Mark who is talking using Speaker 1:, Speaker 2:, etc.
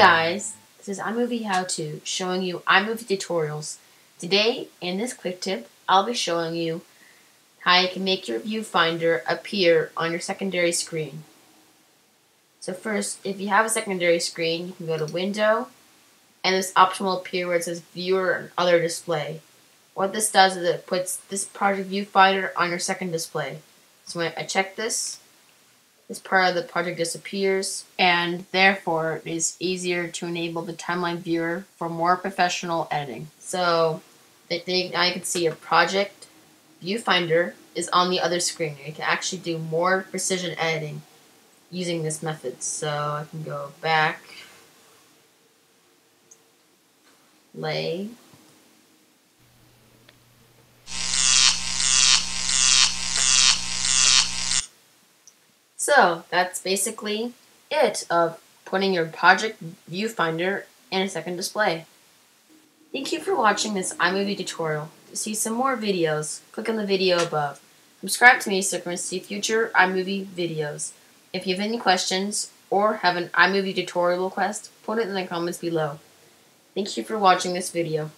Speaker 1: guys, this is iMovie How To showing you iMovie tutorials. Today, in this quick tip, I'll be showing you how you can make your viewfinder appear on your secondary screen. So first, if you have a secondary screen, you can go to Window, and this option will appear where it says Viewer and Other Display. What this does is it puts this project viewfinder on your second display. So when I check this, this part of the project disappears, and therefore it is easier to enable the timeline viewer for more professional editing. So now you can see your project viewfinder is on the other screen. You can actually do more precision editing using this method. So I can go back, lay, So that's basically it of putting your project viewfinder in a second display. Thank you for watching this iMovie tutorial. To see some more videos, click on the video above. Subscribe to me so you can see future iMovie videos. If you have any questions or have an iMovie tutorial request, put it in the comments below. Thank you for watching this video.